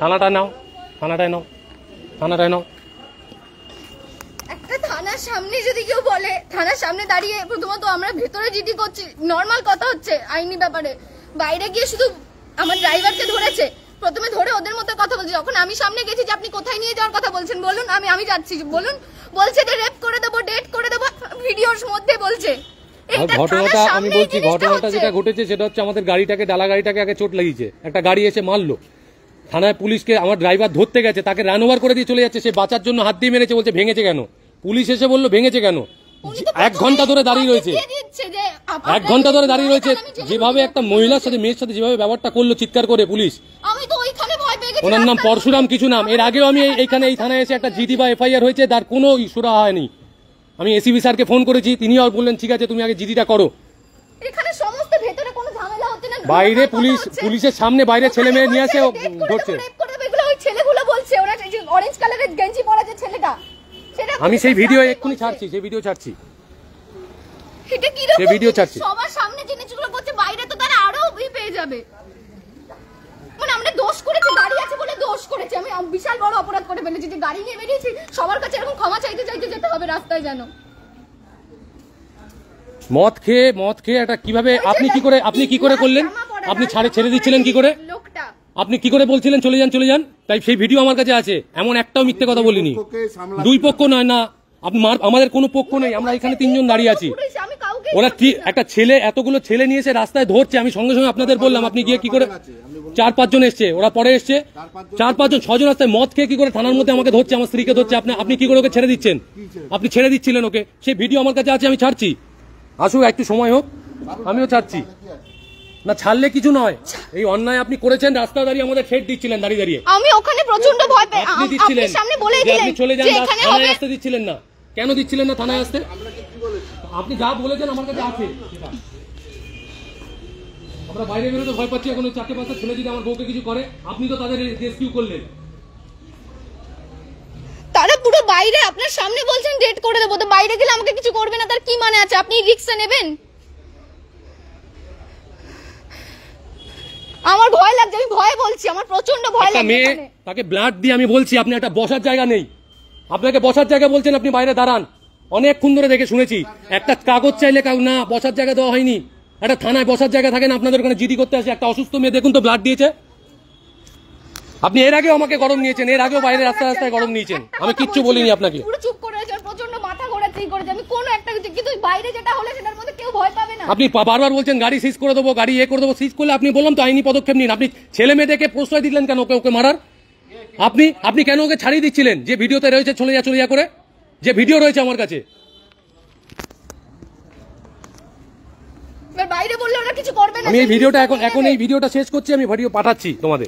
থানাটায় নাও থানাটায় নাও থানাটায় নাও। একটা থানার সামনে যদি কেউ বলে থানার সামনে দাঁড়িয়ে প্রথমত আমরা ভেতরে জিডি করছি নর্মাল কথা হচ্ছে আইনি ব্যাপারে। বাইরে গিয়ে শুধু আমার ড্রাইভারকে ধরেছে প্রথমে ধরে ওদের মতো কথা বলছে। যখন আমি সামনে গেছি যে আপনি কোথায় নিয়ে যাওয়ার কথা বলছেন বলুন আমি আমি যাচ্ছি। বলুন বলছে যে রেপ করে দেবো ডেট করে দেবো ভিডিওর মধ্যে বলছে। ঘটনাটা আমি বলছি ঘটনাটা যেটা ঘটেছে সেটা হচ্ছে আমাদের গাড়িটাকে ডালা গাড়িটাকে আগে চোট লাগিয়েছে একটা গাড়ি এসে মারলো। থানায় পুলিশকে আমার ড্রাইভার ধরতে গেছে তাকে রান ওভার করে দিয়ে চলে যাচ্ছে সে বাঁচার জন্য হাত দিয়ে মেরেছে বলছে ভেঙেছে কেন? পুলিশ এসে বলল ভেঙেছে কেন? এক ঘণ্টা ধরে দাঁড়িয়ে রয়েছে। এক ঘণ্টা ধরে দাঁড়িয়ে রয়েছে যেভাবে একটা মহিলার সাথে মেয়ের সাথে যেভাবে ব্যবহারটা করল চিৎকার করে পুলিশ। ওনার নাম পরশুরাম কিছু নাম। এর আগেও আমি এই- এইখানে এই থানায় এসে একটা জিডি বা এফআইআর হয়েছে তার কোনো ইস্যুরা হয়নি। আমি এসিবি স্যারকে ফোন করেছি তিনিও বললেন ঠিক আছে তুমি আগে জিডিটা করো। এখানে সমস্ত ভেতরে কোনো ঝামেলা হচ্ছে না বাইরে পুলিশ পুলিশের সামনে বাইরে ছেলে মেয়ে নিয়ে আসে বলছে, ধরছে rape করে দেবো, এগুলো ওই ছেলেগুলো বলছে। ওরা অরেঞ্জ কালারের গেঞ্জি পরা যে ছেলেটা আমি সেই ভিডিও এক্ষুনি ছাড়ছি সেই ভিডিও ছাড়ছি। ভিডিও ছাড়ছি। সবার সামনে জিনিসগুলো করছে বাইরে তো তারা আরও পেয়ে যাবে। মানে আমরা দোষ করেছি গাড়ি আছে বলে দোষ করেছি। আমি বিশাল বড় অপরাধ করে ফেলেছি যে গাড়ি নিয়ে বেরিয়েছি সবার কাছে এরকম ক্ষমা চাইতে চাইতে যেতে হবে রাস্তায় যেন। মদ খেয়ে মদ খেয়ে একটা কীভাবে আপনি কি করে আপনি কি করে করলেন? আপনি ছাড়ে ছেড়ে দিচ্ছিলেন কি করে? আপনি কি করে বলছিলেন চলে যান চলে যান? তাই সেই ভিডিও আমার কাছে আছে। এমন একটাও মিথ্যে কথা বলিনি। দুই পক্ষ নয় না। আমাদের কোনো পক্ষ নেই। আমরা এখানে তিনজন দাঁড়িয়ে আছি। পুলিশ, আমি কাউকে ওরা কি একটা ছেলে এতগুলো ছেলে নিয়ে এসে রাস্তায় ধরছে। আমি সঙ্গে সঙ্গে আপনাদের বললাম আপনি গিয়ে কি করে চার পাঁচজন এসছে। ওরা পরে এসছে। চার পাঁচজন ছজন রাস্তায় মদ খেয়ে কি করে থানার মধ্যে আমাকে ধরছে আমার স্ত্রীকে ধরছে। আপনি আপনি কি করে ওকে ছেড়ে দিচ্ছেন? আপনি ছেড়ে দিচ্ছিলেন ওকে? সেই ভিডিও আমার কাছে আছে আমি ছাড়ছি। আসুক একটু সময় হোক। আমিও ছাড়ছি না ছাড়লে কিছু নয়। এই অন্যায় আপনি করেছেন রাস্তা দাঁড়িয়ে আমাদের ঠেট দিচ্ছিলেন দাঁড়িয়ে দাঁড়িয়ে। আমি ওখানে প্রচণ্ড ভয় পেয়ে আপনি দিচ্ছিলেন। সামনে বলেই দিলেন আপনি চলে যান থানায় আসতে দিচ্ছিলেন না। কেন দিচ্ছিলেন না থানায় আসতে? আপনি যা বলেছেন আমার কাছে আছে। আমরা বাইরে বেরোতে ভয় পাচ্ছি এখন ওই চারটে পাঁচটা ছেলে যদি আমার বউকে কিছু করে আপনি তো তাদের রেস্কিউ করলেন। বাইরে আপনার সামনে বলছেন ডেট করে দেবো তো বাইরে গেলে আমাকে কিছু করবে না তার কি মানে আছে? আপনি রিক্সা নেবেন? আমার ভয় লাগছে আমি ভয় বলছি আমার প্রচণ্ড ভয় একটা লাগছে মেয়ে তাকে ব্লাড দিয়ে আমি বলছি আপনি একটা বসার জায়গা নেই। আপনাকে বসার জায়গা বলছেন আপনি বাইরে দাঁড়ান। অনেকক্ষণ ধরে দেখে শুনেছি একটা কাগজ চাইলে কাউ না বসার জায়গা দেওয়া হয়নি। একটা থানায় বসার জায়গা থাকে না আপনাদের ওখানে জিডি করতে আসে একটা অসুস্থ মেয়ে দেখুন তো ব্লাড দিয়েছে। আপনি এর আগেও আমাকে গরম নিয়েছেন এর আগেও বাইরে রাস্তায় রাস্তায় গরম নিয়েছেন। আমি কিচ্ছু বলিনি আপনাকে। চুপ করে প্রচণ্ড মাথা করেছে আমি কোনো একটা কিছু কিন্তু বাইরে যেটা হলে সেটার মধ্যে কেউ ভয় পাবে না। আপনি বারবার বলছেন গাড়ি সিজ করে দেবো গাড়ি এ করে দেবো সিজ করলে আপনি বললাম তো আইনি পদক্ষেপ নিন। আপনি ছেলে মেয়েদেরকে প্রশ্রয় দিলেন কেন ওকে ওকে মারার? আপনি আপনি কেন ওকে ছাড়িয়ে দিচ্ছিলেন? যে ভিডিওতে রয়েছে চলে যা চলে যা করে। যে ভিডিও রয়েছে আমার কাছে। আমি এই ভিডিওটা এখন এখন এই ভিডিওটা শেষ করছি আমি ভিডিও পাঠাচ্ছি তোমাদের।